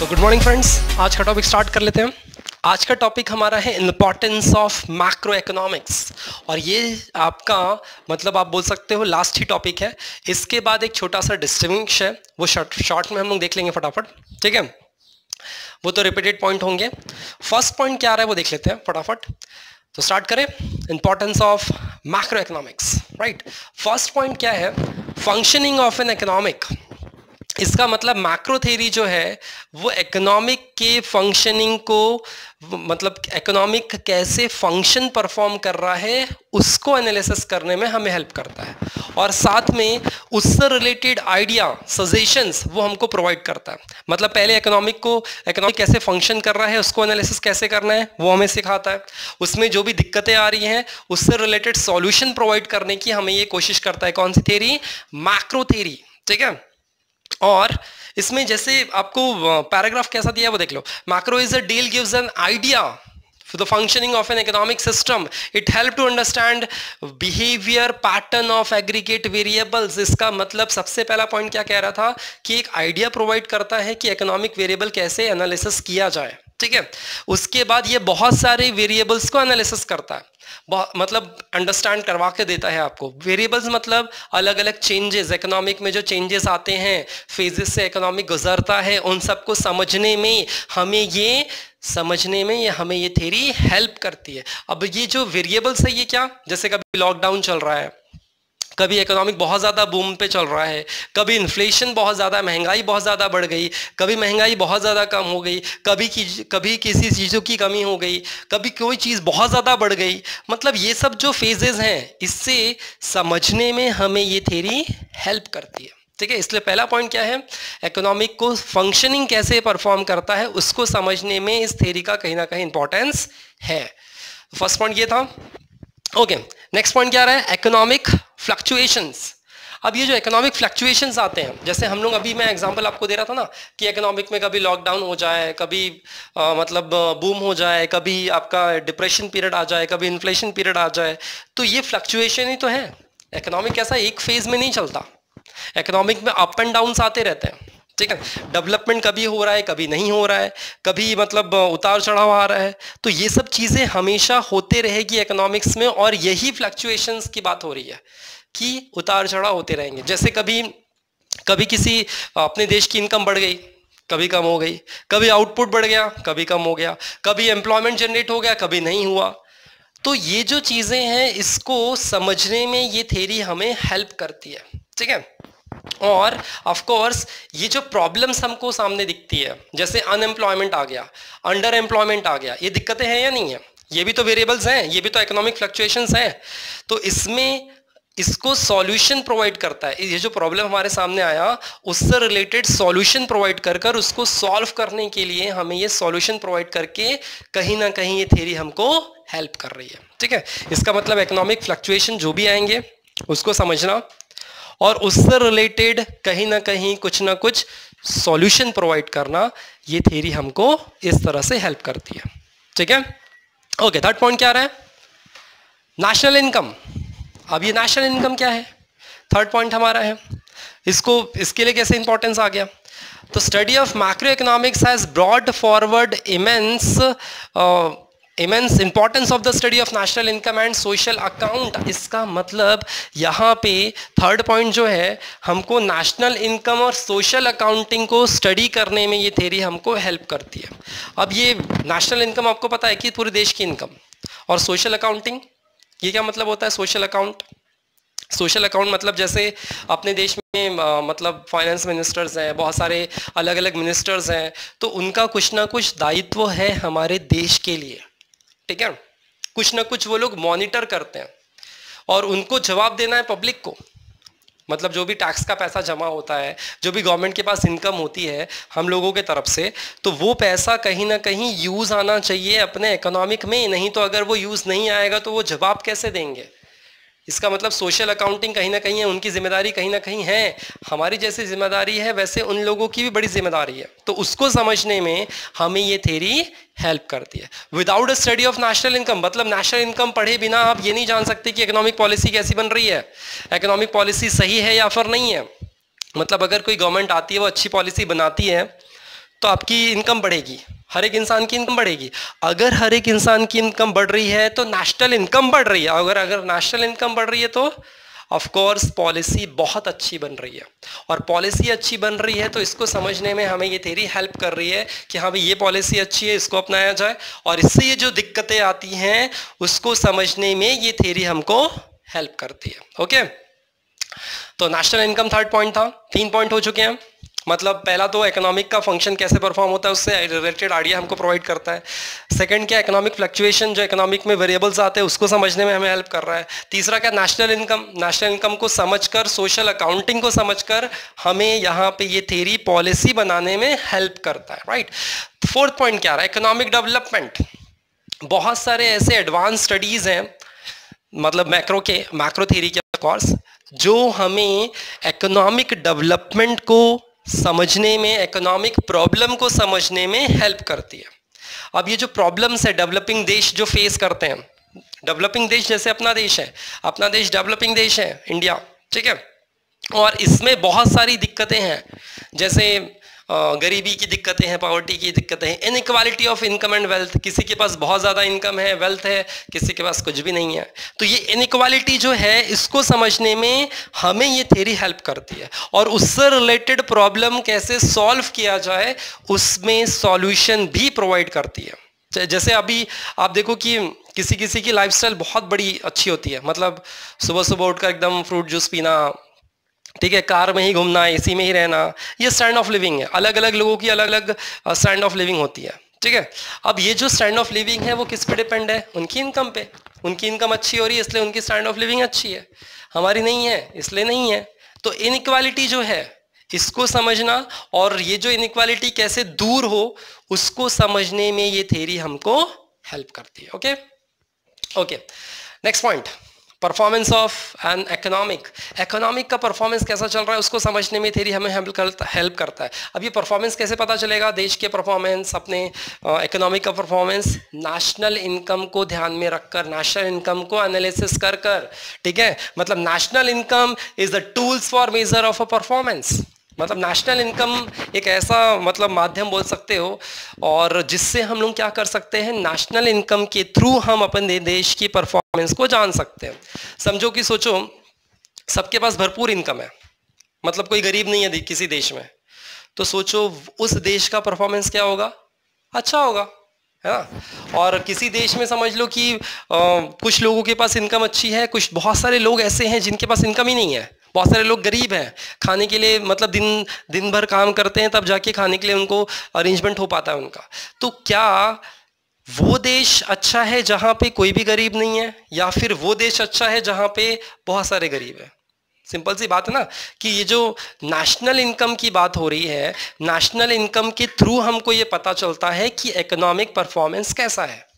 तो good morning friends आज का टॉपिक स्टार्ट कर लेते हैं आज का टॉपिक हमारा है इम्पॉर्टेंस ऑफ़ मैक्रो इकोनॉमिक्स और ये आपका मतलब आप बोल सकते हो लास्ट ही टॉपिक है। इसके बाद एक छोटा सा डिस्टिंग्विश है। वो शॉर्ट शॉर्ट में हम लोग देख लेंगे फटाफट। ठीक है? वो तो रिपीटेड पॉइंट होंगे। फ़र्स्ट पॉइंट क्या आ रहा है वो देख लेते हैं फटाफट। तो स्टार्ट करें। Importance of macro economics right first point क्या है? फंक्शनिंग ऑफ़ एन इकोनॉमिक इसका मतलब मैक्रो थेरी जो है, वो इकोनॉमिक के फंक्शनिंग को मतलब इकोनॉमिक कैसे फ़ंक्शन परफॉर्म कर रहा है, उसको एनालिसिस करने में हमें हेल्प करता है। और साथ में उससे रिलेटेड आइडिया सजेशंस वो हमको प्रोवाइड करता है। मतलब पहले इकोनॉमिक को इकोनॉमिक कैसे फ़ंक्शन कर रहा है, उसको एनालिसिस कैसे करना है, वो हमें सिखाता है। उसमें जो भी दिक्कतें आ रही हैं, उससे रिलेटेड सॉल्यूशन प्रोवाइड करने की हमें ये कोशिश करता है। कौन सी थेरी मैक्रो थेरी ठीक है? और इसमें जैसे आपको पैराग्राफ कैसा दिया है वो देख लो। Macro is a deal gives an idea for the functioning of an economic system. It help to understand behavior, pattern of aggregate variables. इसका मतलब सबसे पहला पॉइंट क्या कह रहा था? कि एक आइडिया प्रोवाइड करता है कि इकोनॉमिक वेरिएबल कैसे एनालिसिस किया जाए। ठीक है? उसके बाद ये बहुत सारे वेरिएबल्स को एनालिसिस करता है। मतलब अंडरस्टैंड करवा के देता है आपको। वेरिएबल्स मतलब अलग अलग चेंजेस इकोनॉमिक में जो चेंजेस आते हैं फेजेस से इकोनॉमिक गुजरता है, उन सबको समझने में हमें ये, समझने में ये हमें ये थेरी हेल्प करती है। अब ये जो वेरिएबल्स है, ये क्या? जैसे कभी लॉकडाउन चल रहा है। कभी इकोनॉमिक बहुत ज़्यादा बूम पे चल रहा है, कभी इन्फ्लेशन बहुत ज़्यादा, महँगाई बहुत ज़्यादा बढ़ गई, कभी महँगाई बहुत ज़्यादा कम हो गई, कभी की कभी किसी चीज़ों की कमी हो गई, कभी कोई चीज़ बहुत ज़्यादा बढ़ गई। मतलब ये सब जो फेजेस हैं, इससे समझने में हमें ये थेरी हेल्प करती है। ठीक है, इसलिए पहला पॉइंट क्या है? इकोनॉमिक को फंक्शनिंग कैसे परफॉर्म करता है, उसको समझने में इस थेरी का कहीं ना कहीं इंपॉर्टेंस है। फ़र्स्ट पॉइंट ये था। ओके नेक्स्ट पॉइंट क्या रहा है? इकोनॉमिक फ्लक्चुएशंस अब ये जो इकोनॉमिक फ्लक्चुएशंस आते हैं जैसे हम लोग अभी मैं एग्जांपल आपको दे रहा था ना कि इकोनॉमिक में कभी लॉकडाउन हो जाए कभी आ, मतलब बूम हो जाए कभी आपका डिप्रेशन पीरियड आ जाए कभी इन्फ्लेशन पीरियड आ जाए तो ये फ्लक्चुएशन ही तो है। इकोनॉमिक ऐसा एक फ़ेज़ में नहीं चलता। इकोनॉमिक में अप एंड डाउन आते रहते हैं ठीक है? डेवलपमेंट कभी हो रहा है कभी नहीं हो रहा है कभी मतलब उतार चढ़ाव आ रहा है तो ये सब चीज़ें हमेशा होते रहेगी इकोनॉमिक्स में और यही फ्लक्चुएशंस की बात हो रही है। कि उतार चढ़ाव होते रहेंगे। जैसे कभी कभी किसी, अपने देश की इनकम बढ़ गई, कभी कम हो गई, कभी आउटपुट बढ़ गया, कभी कम हो गया, कभी एम्प्लॉयमेंट जनरेट हो गया, कभी नहीं हुआ। तो ये जो चीज़ें हैं, इसको समझने में ये थेरी हमें हेल्प करती है, ठीक है? और ऑफ़ कोर्स ये जो प्रॉब्लम्स हमको सामने दिखती है, जैसे अनएम्प्लॉयमेंट आ गया अंडर एम्प्लॉयमेंट आ गया, ये दिक्कतें हैं या नहीं है? ये भी तो वेरिएबल्स हैं, ये भी तो इकोनॉमिक फ्लक्चुएशंस हैं। तो इसमें इसको सॉल्यूशन प्रोवाइड करता है। ये जो प्रॉब्लम हमारे सामने आया, उससे रिलेटेड सॉल्यूशन प्रोवाइड कर कर उसको सॉल्व करने के लिए हमें ये सॉल्यूशन प्रोवाइड करके कहीं ना कहीं ये थेरी हमको हेल्प कर रही है। ठीक है? इसका मतलब इकोनॉमिक फ्लक्चुएशन जो भी आएँगे, उसको समझना। और उससे रिलेटेड कहीं ना कहीं कुछ ना कुछ सॉल्यूशन प्रोवाइड करना, ये थेरी हमको इस तरह से हेल्प करती है। ठीक है? ओके थर्ड पॉइंट क्या रहा है? नेशनल इनकम अब ये नेशनल इनकम क्या है? थर्ड पॉइंट हमारा है। इसको, इसके लिए कैसे इंपॉर्टेंस आ गया? तो study of micro economics has broad forward immense immense importance of the study of national income and social account इसका मतलब यहाँ पे थर्ड पॉइंट जो है, हमको नेशनल इनकम और सोशल अकाउंटिंग को स्टडी करने में ये थेरी हमको हेल्प करती है। अब ये नेशनल इनकम आपको पता है कि पूरे देश की इनकम और सोशल अकाउंटिंग ये क्या मतलब होता है सोशल अकाउंट सोशल अकाउंट मतलब जैसे अपने देश में मतलब फाइनेंस मिनिस्टर्स हैं, बहुत सारे अलग अलग मिनिस्टर्स हैं तो उनका कुछ ना कुछ दायित्व है हमारे देश के लिए। ठीक है? कुछ ना कुछ वो लोग मॉनिटर करते हैं और उनको जवाब देना है पब्लिक को। मतलब जो भी टैक्स का पैसा जमा होता है, जो भी गवर्नमेंट के पास इनकम होती है, हम लोगों के तरफ़ से तो वो पैसा कहीं ना कहीं यूज़ आना चाहिए अपने इकोनॉमिक में, नहीं तो अगर वो यूज़ नहीं आएगा तो वो जवाब कैसे देंगे? इसका मतलब सोशल अकाउंटिंग कहीं ना कहीं है, उनकी ज़िम्मेदारी कहीं ना कहीं है। हमारी जैसी ज़िम्मेदारी है, वैसे उन लोगों की भी बड़ी ज़िम्मेदारी है। तो उसको समझने में हमें ये थेरी हेल्प करती है। Without a study of national income मतलब नेशनल इनकम पढ़े बिना आप ये नहीं जान सकते कि इकोनॉमिक पॉलिसी कैसी बन रही है। इकोनॉमिक पॉलिसी सही है या फिर नहीं है। मतलब अगर कोई गवर्नमेंट आती है, वो अच्छी पॉलिसी बनाती है तो आपकी इनकम बढ़ेगी। हर एक इंसान की इनकम बढ़ेगी। अगर हर एक इंसान की इनकम बढ़ रही है तो नेशनल इनकम बढ़ रही है। अगर अगर नेशनल इनकम बढ़ रही है तो ऑफ़ कोर्स पॉलिसी बहुत अच्छी बन रही है। और पॉलिसी अच्छी बन रही है तो इसको समझने में हमें ये थेरी हेल्प कर रही है कि हाँ भाई, ये पॉलिसी अच्छी है, इसको अपनाया जाए। और इससे ये जो दिक्कतें आती हैं, उसको समझने में ये थेरी हमको हेल्प करती है। ओके तो नेशनल इनकम थर्ड पॉइंट था। तीन पॉइंट हो चुके हैं। मतलब पहला तो इकोनॉमिक का फ़ंक्शन कैसे परफॉर्म होता है, उससे रिलेटेड आइडिया हमको प्रोवाइड करता है। सेकंड क्या इकोनॉमिक फ्लक्चुएशन जो इकोनॉमिक में वेरिएबल्स आते हैं, उसको समझने में हमें हेल्प कर रहा है। तीसरा, क्या नेशनल इनकम नेशनल इनकम को समझकर सोशल अकाउंटिंग को समझकर, हमें यहाँ पे ये थेरी पॉलिसी बनाने में हेल्प करता है राइट फोर्थ पॉइंट क्या रहा है? इकोनॉमिक डेवलपमेंट बहुत सारे ऐसे एडवांस स्टडीज़ हैं मतलब मैक्रो के मैक्रो थेरी के कोर्स जो हमें इकोनॉमिक डेवलपमेंट को समझने में इकोनॉमिक प्रॉब्लम को समझने में हेल्प करती है। अब ये जो प्रॉब्लम्स है डेवलपिंग देश जो फेस करते हैं डेवलपिंग देश जैसे अपना देश है, अपना देश डेवलपिंग देश है इंडिया ठीक है? और इसमें बहुत सारी दिक्कतें हैं। जैसे गरीबी की दिक्कतें हैं, पॉवर्टी की दिक्कतें हैं inequality of income and wealth किसी के पास बहुत ज़्यादा इनकम है वेल्थ है, किसी के पास कुछ भी नहीं है। तो ये इनक्वालिटी जो है, इसको समझने में हमें ये थेरी हेल्प करती है। और उससे रिलेटेड प्रॉब्लम कैसे सॉल्व किया जाए, उसमें सॉल्यूशन भी प्रोवाइड करती है। जैसे अभी आप देखो कि किसी किसी की लाइफस्टाइल बहुत बड़ी अच्छी होती है। मतलब सुबह सुबह उठकर एकदम फ्रूट जूस पीना ठीक है, कार में ही घूमना एसी में ही रहना, ये स्टैंड ऑफ़ लिविंग है। अलग अलग लोगों की अलग अलग स्टैंड ऑफ़ लिविंग होती है, ठीक है? अब ये जो स्टैंड ऑफ़ लिविंग है, वो किस पे डिपेंड है? उनकी इनकम पे। उनकी इनकम अच्छी हो रही है, इसलिए उनकी स्टैंड ऑफ़ लिविंग अच्छी है। हमारी नहीं है, इसलिए नहीं है। तो इनक्वालिटी जो है, इसको समझना और ये जो इनक्वालिटी कैसे दूर हो, उसको समझने में ये थेरी हमको हेल्प करती है okay okay next point performance of an economic economic का परफॉर्मेंस कैसा चल रहा है, उसको समझने में थेरी हमें हेल्प करता हेल्प करता है। अब ये परफॉर्मेंस कैसे पता चलेगा? देश के परफॉर्मेंस अपने इकोनॉमिक का परफॉर्मेंस नेशनल इनकम को ध्यान में रखकर नेशनल इनकम को एनालिसिस कर कर, ठीक है? मतलब national income is the tools for measure of a performance मतलब नेशनल इनकम एक ऐसा मतलब माध्यम बोल सकते हो और जिससे हम लोग क्या कर सकते हैं नेशनल इनकम के थ्रू हम अपने देश की परफॉर्मेंस को जान सकते हैं। समझो कि सोचो सबके पास भरपूर इनकम है मतलब कोई गरीब नहीं है किसी देश में। तो सोचो उस देश का परफॉर्मेंस क्या होगा? अच्छा होगा है ना? और किसी देश में समझ लो कि आ, कुछ लोगों के पास इनकम अच्छी है कुछ बहुत सारे लोग ऐसे हैं जिनके पास इनकम ही नहीं है। बहुत सारे लोग गरीब हैं। खाने के लिए मतलब दिन दिन भर काम करते हैं, तब जाके खाने के लिए उनको अरेंजमेंट हो पाता है उनका। तो क्या वो देश अच्छा है जहाँ पे कोई भी गरीब नहीं है? या फिर वो देश अच्छा है जहाँ पे बहुत सारे गरीब हैं? सिंपल सी बात है ना कि ये जो नेशनल इनकम की बात हो रही है नेशनल इनकम के थ्रू हमको ये पता चलता है कि इकोनॉमिक परफॉर्मेंस कैसा है।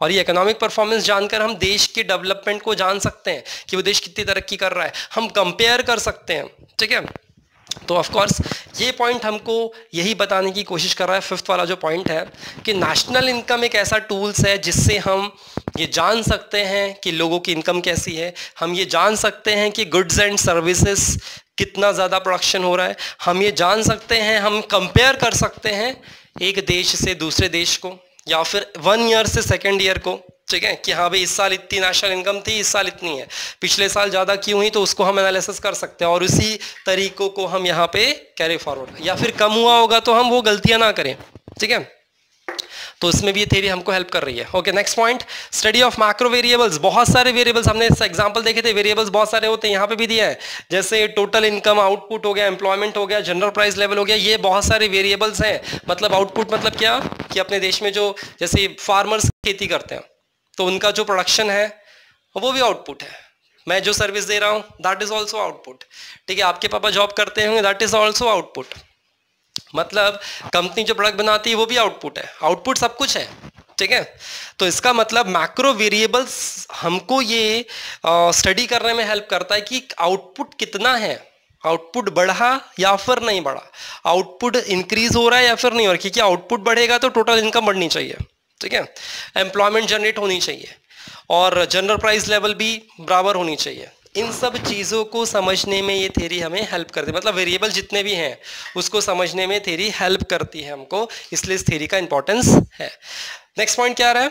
और ये इकोनॉमिक परफॉर्मेंस जानकर हम देश के डेवलपमेंट को जान सकते हैं कि वो देश कितनी तरक्की कर रहा है। हम कंपेयर कर सकते हैं, ठीक है? तो ऑफ़ कोर्स ये पॉइंट हमको यही बताने की कोशिश कर रहा है फिफ्थ वाला जो पॉइंट है कि नेशनल इनकम एक ऐसा टूल्स है जिससे हम ये जान सकते हैं कि लोगों की इनकम कैसी है। हम ये जान सकते हैं कि गुड्स एंड सर्विसेज़ कितना ज़्यादा प्रोडक्शन हो रहा है। हम ये जान सकते हैं, हम कंपेयर कर सकते हैं एक देश से दूसरे देश को। या फिर वन ईयर से सेकेंड ईयर को, ठीक है, कि हाँ भाई इस साल इतनी नेशनल इनकम थी, इस साल इतनी है। पिछले साल ज़्यादा क्यों हुई तो उसको हम एनालिसिस कर सकते हैं। और उसी तरीकों को हम यहाँ पे कैरी फॉरवर्ड या फिर कम हुआ होगा तो हम वो गलतियाँ ना करें, ठीक है? तो इसमें भी ये थेरी हमको हेल्प कर रही है। Okay next point study of macro variables बहुत सारे वेरिएबल्स हमने एग्जांपल देखे थे वेरिएबल्स बहुत सारे होते हैं, यहाँ पे भी दिया है। जैसे टोटल इनकम आउटपुट हो गया एम्प्लॉयमेंट हो गया जनरल प्राइस लेवल हो गया, ये बहुत सारे वेरिएबल्स हैं। मतलब आउटपुट मतलब क्या? कि अपने देश में जो, जैसे फार्मर्स खेती करते हैं तो उनका जो प्रोडक्शन है, वो भी आउटपुट है। मैं जो सर्विस दे रहा हूँ दैट इज़ ऑल्सो आउटपुट ठीक है, आपके पापा जॉब करते होंगे दैट इज़ ऑल्सो आउटपुट मतलब कंपनी जो प्रोडक्ट बनाती है, वो भी आउटपुट है। आउटपुट सब कुछ है, ठीक है? तो इसका मतलब मैक्रो वेरिएबल्स हमको ये स्टडी करने में हेल्प करता है कि आउटपुट कितना है। आउटपुट बढ़ा या फिर नहीं बढ़ा? आउटपुट इंक्रीज हो रहा है या फिर नहीं हो रहा? क्योंकि आउटपुट बढ़ेगा तो टोटल इनकम बढ़नी चाहिए, ठीक है? एम्प्लॉयमेंट जनरेट होनी चाहिए। और जनरल प्राइस लेवल भी बराबर होनी चाहिए। इन सब चीज़ों को समझने में ये थेरी हमें हेल्प करती है। मतलब वेरिएबल जितने भी हैं, उसको समझने में थेरी हेल्प करती है हमको, इसलिए इस थेरी का इंपॉर्टेंस है। नेक्स्ट पॉइंट क्या रहा है?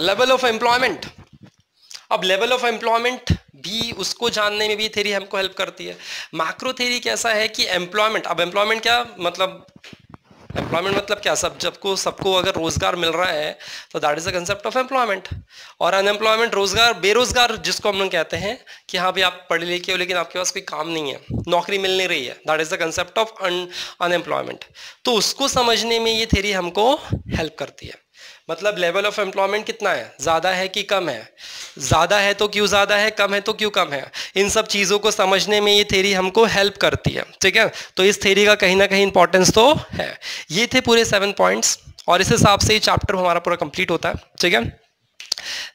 लेवल ऑफ़ एम्प्लॉयमेंट अब लेवल ऑफ़ एम्प्लॉयमेंट भी उसको जानने में भी थेरी हमको हेल्प करती है। माइक्रो थेरी कैसा है कि एम्प्लॉयमेंट अब एम्प्लॉयमेंट क्या मतलब एम्प्लॉयमेंट मतलब क्या? सब, जबको, सबको अगर रोज़गार मिल रहा है तो that is the concept of employment और अनएम्प्लॉयमेंट रोज़गार, बेरोजगार जिसको हम लोग कहते हैं, कि हाँ भाई आप पढ़े लिखे हो, लेकिन आपके पास कोई काम नहीं है, नौकरी मिल नहीं रही है that is the concept of unemployment तो उसको समझने में ये थेरी हमको हेल्प करती है। मतलब लेवल ऑफ़ एम्प्लॉयमेंट कितना है? ज़्यादा है कि कम है? ज़्यादा है तो क्यों ज़्यादा है? कम है तो क्यों कम है? इन सब चीज़ों को समझने में ये थेरी हमको हेल्प करती है, ठीक है? तो इस थेरी का कहीं ना कहीं इंपॉर्टेंस तो है। ये थे पूरे सेवन पॉइंट्स और इस हिसाब से ये चैप्टर हमारा पूरा कंप्लीट होता है, ठीक है?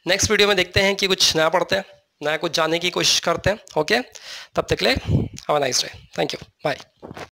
नेक्स्ट वीडियो में देखते हैं कि कुछ नया पढ़ते हैं, नया कुछ जानने की कोशिश करते हैं ओके तब तक ले have nice day thank you bye